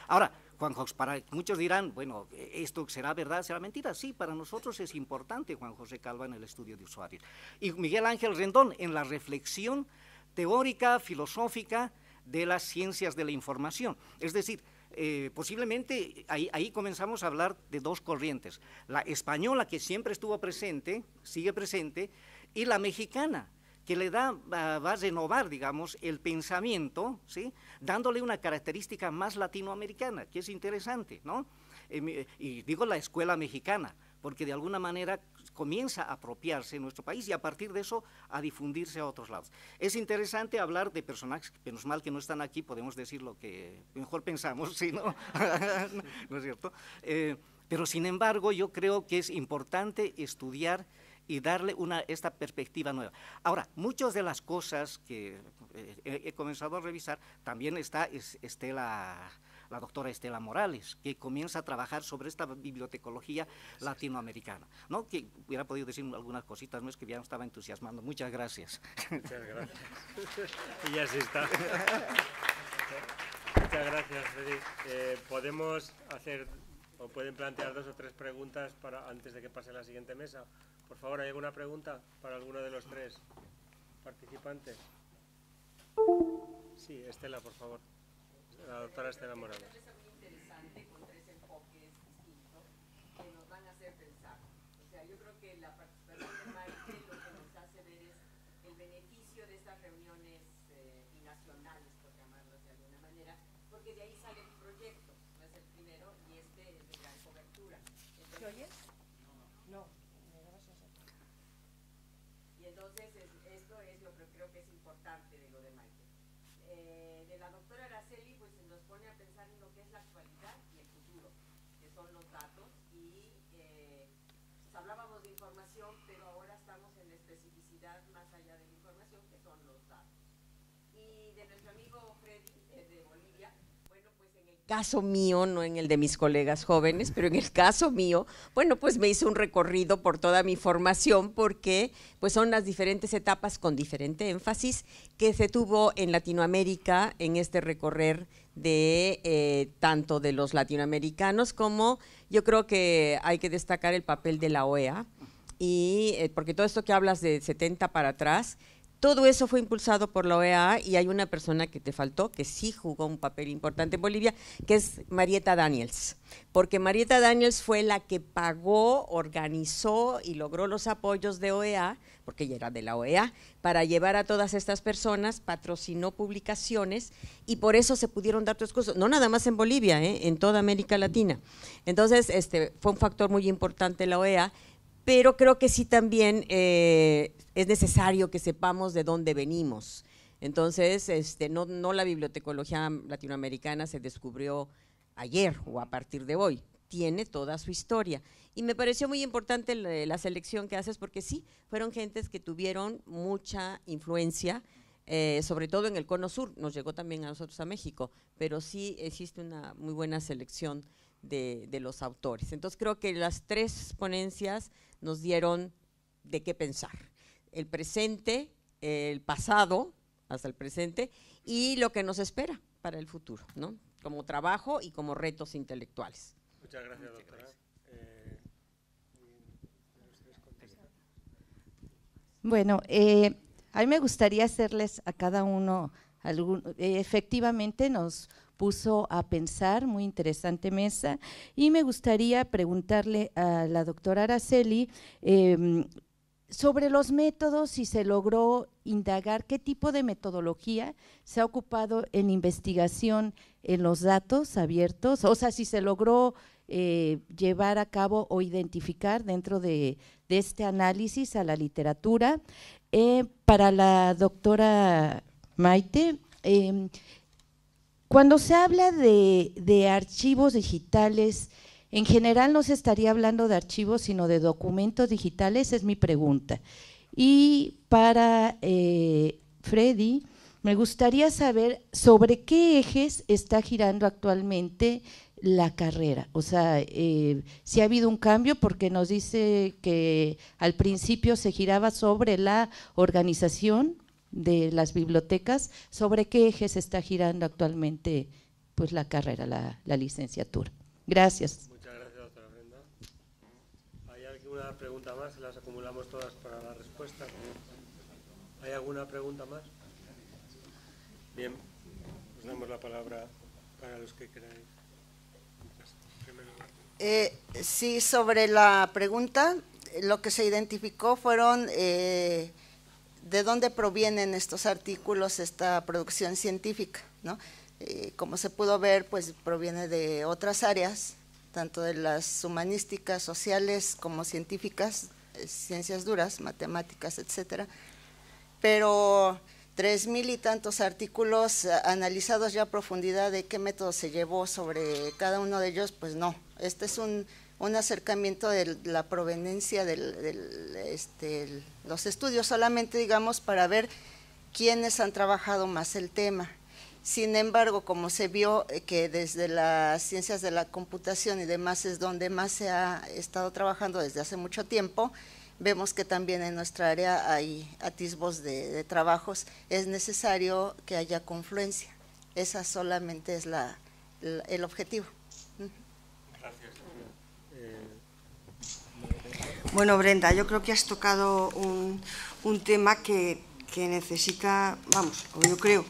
Ahora, Juan José, para muchos dirán, bueno, ¿esto será verdad, será mentira? Sí, para nosotros es importante Juan José Calva en el estudio de usuarios. Y Miguel Ángel Rendón en la reflexión teórica, filosófica de las ciencias de la información. Es decir, eh, posiblemente ahí, ahí, comenzamos a hablar de dos corrientes. La española, que siempre estuvo presente, sigue presente, y la mexicana, que le da, va a renovar, digamos, el pensamiento, ¿sí? dándole una característica más latinoamericana, que es interesante, ¿no? y digo la escuela mexicana, porque de alguna manera comienza a apropiarse en nuestro país y a partir de eso a difundirse a otros lados. Es interesante hablar de personajes, menos mal que no están aquí, podemos decir lo que mejor pensamos, ¿sí, no? ¿No es cierto? Eh, Pero sin embargo, yo creo que es importante estudiar y darle una, esta perspectiva nueva. Ahora, muchas de las cosas que eh, he, comenzado a revisar, también está Estela, la doctora Estela Morales, que comienza a trabajar sobre esta bibliotecología latinoamericana, ¿no? Que hubiera podido decir algunas cositas, no es que ya me estaba entusiasmando. Muchas gracias. Muchas gracias. y ya se está. Muchas gracias, Freddy. Eh, podemos hacer o pueden plantear dos o tres preguntas para antes de que pase la siguiente mesa. Por favor, ¿hay alguna pregunta para alguno de los tres participantes? Sí, Estela, por favor. La doctora Estela Morales. No es el primero y este es de gran cobertura. ¿Se oye? No. Y entonces es- esto es lo que creo que es importante de lo de Maite. Eh, de la doctora Araceli, pues se nos pone a pensar en lo que es la actualidad y el futuro, que son los datos. Y eh, pues hablábamos de información, pero ahora estamos en la especificidad más allá de la información, que son los datos. Y de nuestro amigo Freddy, eh, de Bolivia, bueno, pues en el caso mío, no en el de mis colegas jóvenes, pero en el caso mío, bueno, pues me hizo un recorrido por toda mi formación porque pues son las diferentes etapas con diferente énfasis que se tuvo en Latinoamérica en este recorrer de eh, tanto de los latinoamericanos como yo creo que hay que destacar el papel de la OEA y eh, porque todo esto que hablas de 70 para atrás todo eso fue impulsado por la OEA y hay una persona que te faltó, que sí jugó un papel importante en Bolivia, que es Marieta Daniels. Porque Marieta Daniels fue la que pagó, organizó y logró los apoyos de OEA, porque ella era de la OEA, para llevar a todas estas personas, patrocinó publicaciones y por eso se pudieron dar tus cosas, no nada más en Bolivia, ¿eh? en toda América Latina. Entonces, este fue un factor muy importante la OEA pero creo que sí también eh, es necesario que sepamos de dónde venimos. Entonces, este, no, no la bibliotecología latinoamericana se descubrió ayer o a partir de hoy, tiene toda su historia. Y me pareció muy importante la, selección que haces porque sí, fueron gentes que tuvieron mucha influencia, eh, sobre todo en el cono sur, nos llegó también a nosotros a México, pero sí existe una muy buena selección de, de los autores. Entonces creo que las tres ponencias nos dieron de qué pensar. El presente, el pasado, hasta el presente, y lo que nos espera para el futuro, ¿no? Como trabajo y como retos intelectuales. Muchas gracias, doctora. Eh. Bueno, eh, a mí me gustaría hacerles a cada uno algún, eh, efectivamente nos puso a pensar, muy interesante mesa, y me gustaría preguntarle a la doctora Araceli eh, sobre los métodos, si se logró indagar qué tipo de metodología se ha ocupado en investigación en los datos abiertos, o sea, si se logró eh, llevar a cabo o identificar dentro de, de este análisis a la literatura. Eh, para la doctora Maite, eh, cuando se habla de, archivos digitales, en general no se estaría hablando de archivos, sino de documentos digitales, es mi pregunta. Y para eh, Freddy, me gustaría saber sobre qué ejes está girando actualmente la carrera. O sea, eh, si ha habido un cambio, porque nos dice que al principio se giraba sobre la organización de las bibliotecas, sobre qué ejes está girando actualmente pues la carrera, la, la licenciatura. Gracias. Muchas gracias, doctora Brenda. ¿Hay alguna pregunta más? Las acumulamos todas para la respuesta. ¿Hay alguna pregunta más? Bien, os damos la palabra para los que queráis. Eh, sí, sobre la pregunta, lo que se identificó fueron eh, de dónde provienen estos artículos, esta producción científica, ¿no? Eh, como se pudo ver, pues proviene de otras áreas, tanto de las humanísticas, sociales como científicas, eh, ciencias duras, matemáticas, etcétera. Pero tres mil y tantos artículos eh, analizados ya a profundidad de qué método se llevó sobre cada uno de ellos, pues no. Este es un, un acercamiento de la proveniencia de este, los estudios, solamente digamos para ver quiénes han trabajado más el tema. Sin embargo, como se vio eh, que desde las ciencias de la computación y demás es donde más se ha estado trabajando desde hace mucho tiempo, vemos que también en nuestra área hay atisbos de, trabajos, es necesario que haya confluencia. Esa solamente es el objetivo. Gracias. Bueno, Brenda, yo creo que has tocado un, un tema que, necesita, vamos, yo creo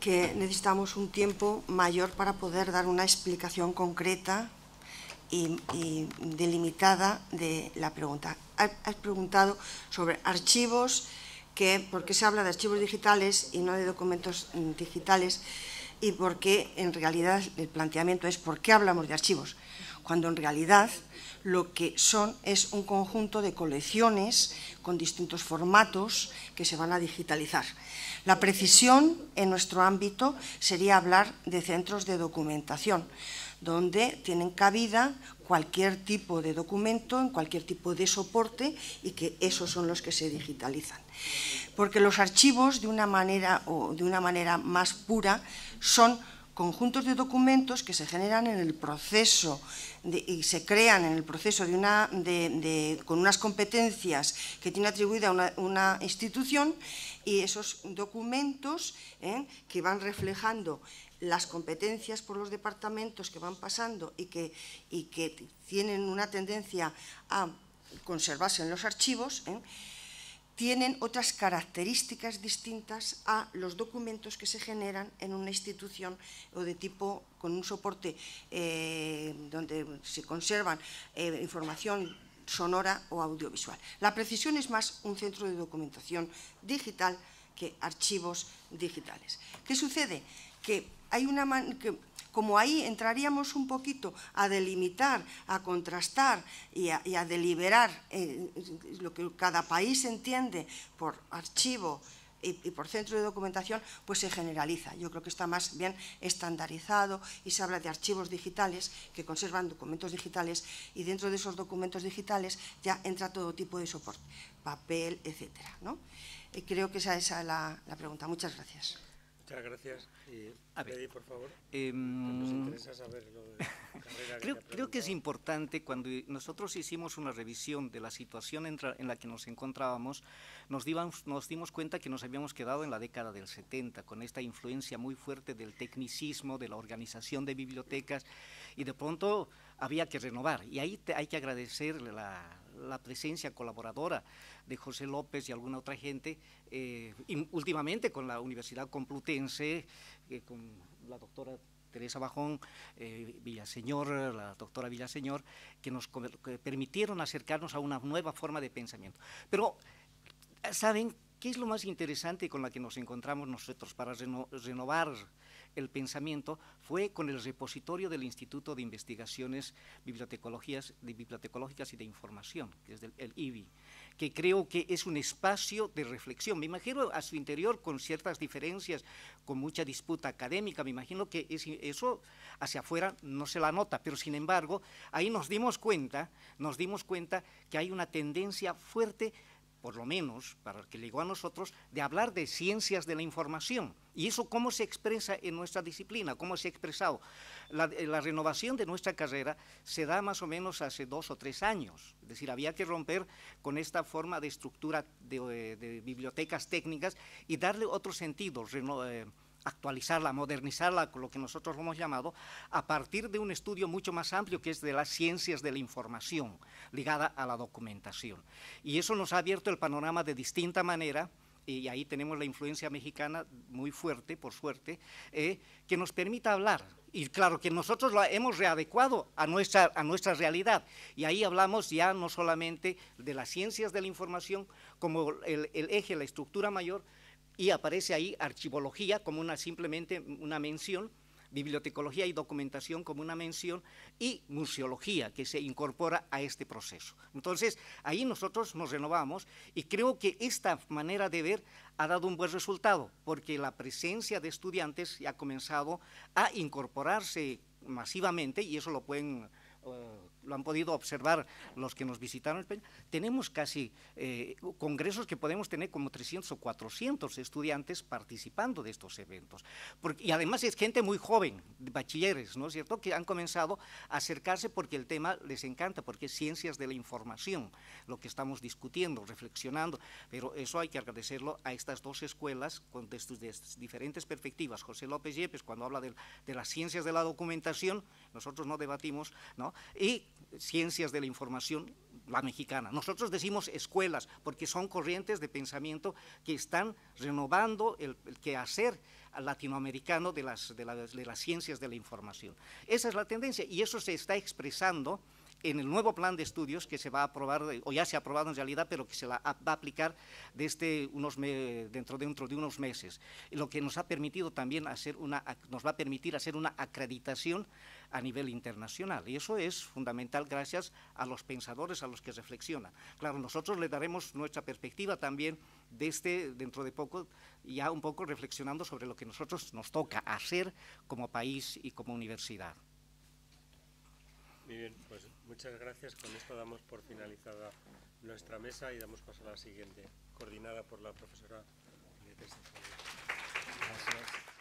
que necesitamos un tiempo mayor para poder dar una explicación concreta y, delimitada de la pregunta. Has preguntado sobre archivos, que, por qué se habla de archivos digitales y no de documentos digitales y por qué en realidad el planteamiento es por qué hablamos de archivos, cuando en realidad lo que son es un conjunto de colecciones con distintos formatos que se van a digitalizar. La precisión en nuestro ámbito sería hablar de centros de documentación, donde tienen cabida cualquier tipo de documento, en cualquier tipo de soporte y que esos son los que se digitalizan. Porque los archivos, de una manera, o de una manera más pura, son conjuntos de documentos que se generan en el proceso y se crean en el proceso de una, con unas competencias que tiene atribuida una, una institución y esos documentos ¿eh? que van reflejando las competencias por los departamentos que van pasando y que, y que tienen una tendencia a conservarse en los archivos, ¿eh? Tienen otras características distintas a los documentos que se generan en una institución o de tipo con un soporte eh, donde se conservan eh, información sonora o audiovisual. La precisión es más un centro de documentación digital que archivos digitales. ¿Qué sucede? Que hay una que, como ahí entraríamos un poquito a delimitar, a contrastar y a, deliberar eh, lo que cada país entiende por archivo y, por centro de documentación, pues se generaliza. Yo creo que está más bien estandarizado y se habla de archivos digitales que conservan documentos digitales y dentro de esos documentos digitales ya entra todo tipo de soporte, papel, etcétera. ¿no? Y creo que esa es la pregunta. Muchas gracias. Muchas gracias. Y por favor. Em, creo, creo que es importante cuando nosotros hicimos una revisión de la situación en, la que nos encontrábamos, nos dimos, nos dimos cuenta que nos habíamos quedado en la década del 70 con esta influencia muy fuerte del tecnicismo, de la organización de bibliotecas y de pronto había que renovar. Y ahí hay que agradecerle la, la presencia colaboradora de José López y alguna otra gente, eh, últimamente con la Universidad Complutense, eh, con la doctora Teresa Bajón, eh, Villaseñor, la doctora Villaseñor, que nos permitieron acercarnos a una nueva forma de pensamiento. Pero, ¿saben qué es lo más interesante con la que nos encontramos nosotros para renovar el pensamiento fue con el repositorio del Instituto de Investigaciones Bibliotecológicas y de Información, que es el IBI que creo que es un espacio de reflexión. Me imagino a su interior con ciertas diferencias, con mucha disputa académica, me imagino que eso hacia afuera no se la nota, pero sin embargo, ahí nos dimos cuenta, nos dimos cuenta que hay una tendencia fuerte por lo menos para el que llegó a nosotros, de hablar de ciencias de la información. ¿Y eso cómo se expresa en nuestra disciplina? ¿Cómo se ha expresado? La, la, renovación de nuestra carrera se da más o menos hace dos o tres años. Es decir, había que romper con esta forma de estructura de, de bibliotecas técnicas y darle otro sentido, eh, actualizarla, modernizarla, con lo que nosotros hemos llamado, a partir de un estudio mucho más amplio que es de las ciencias de la información, ligada a la documentación. Y eso nos ha abierto el panorama de distinta manera, y ahí tenemos la influencia mexicana muy fuerte, por suerte, eh, que nos permita hablar. Y claro que nosotros lo hemos readecuado a nuestra, a nuestra realidad. Y ahí hablamos ya no solamente de las ciencias de la información como el eje, la estructura mayor, y aparece ahí archivología como una simplemente una mención bibliotecología y documentación como una mención y museología que se incorpora a este proceso. Entonces, ahí nosotros nos renovamos y creo que esta manera de ver ha dado un buen resultado, porque la presencia de estudiantes ha comenzado a incorporarse masivamente y eso lo pueden eh, lo han podido observar los que nos visitaron, tenemos casi eh, congresos que podemos tener como 300 o 400 estudiantes participando de estos eventos. y además es gente muy joven, bachilleres, ¿no es cierto?, que han comenzado a acercarse porque el tema les encanta, porque es ciencias de la información, lo que estamos discutiendo, reflexionando, pero eso hay que agradecerlo a estas dos escuelas con de, diferentes perspectivas. José López Yepes, cuando habla de, las ciencias de la documentación, nosotros no debatimos, ¿no? Ciencias de la información, la mexicana. Nosotros decimos escuelas porque son corrientes de pensamiento que están renovando el, quehacer latinoamericano de las, de, de las ciencias de la información. Esa es la tendencia y eso se está expresando en el nuevo plan de estudios que se va a aprobar, o ya se ha aprobado en realidad, pero que se va a aplicar desde unos dentro, dentro de unos meses. Lo que nos ha permitido también hacer una, nos va a permitir hacer una acreditación a nivel internacional. Y eso es fundamental gracias a los pensadores, a los que reflexionan. Claro, nosotros le daremos nuestra perspectiva también de este, dentro de poco, ya un poco reflexionando sobre lo que nosotros nos toca hacer como país y como universidad. Muy bien, pues muchas gracias. Con esto damos por finalizada nuestra mesa y damos paso a la siguiente, coordinada por la profesora Gracias.